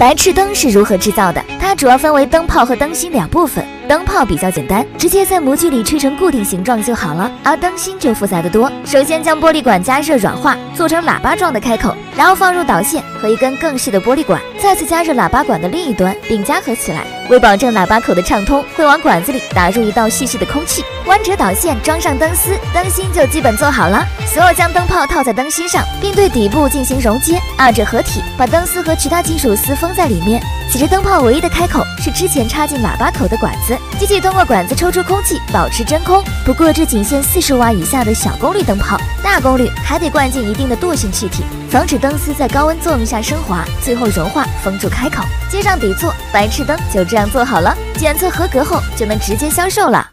白炽灯是如何制造的？它主要分为灯泡和灯芯两部分。灯泡比较简单，直接在模具里吹成固定形状就好了，而灯芯就复杂的多。首先将玻璃管加热软化，做成喇叭状的开口，然后放入导线和一根更细的玻璃管，再次加热喇叭管的另一端，并夹合起来。为保证喇叭口的畅通，会往管子里打入一道细细的空气。弯折导线，装上灯丝，灯芯就基本做好了。随后将灯泡套在灯芯上，并对底部进行熔接，二者合体，把灯丝和其他金属丝封在里面。此时灯泡唯一的开口是之前插进喇叭口的管子。机器通过管子抽出空气，保持真空。不过这仅限四十瓦以下的小功率灯泡，大功率还得灌进一定的惰性气体，防止灯丝在高温作用下升华，最后融化封住开口。接上底座，白炽灯就这样做好了。检测合格后就能直接销售了。